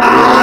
Ah!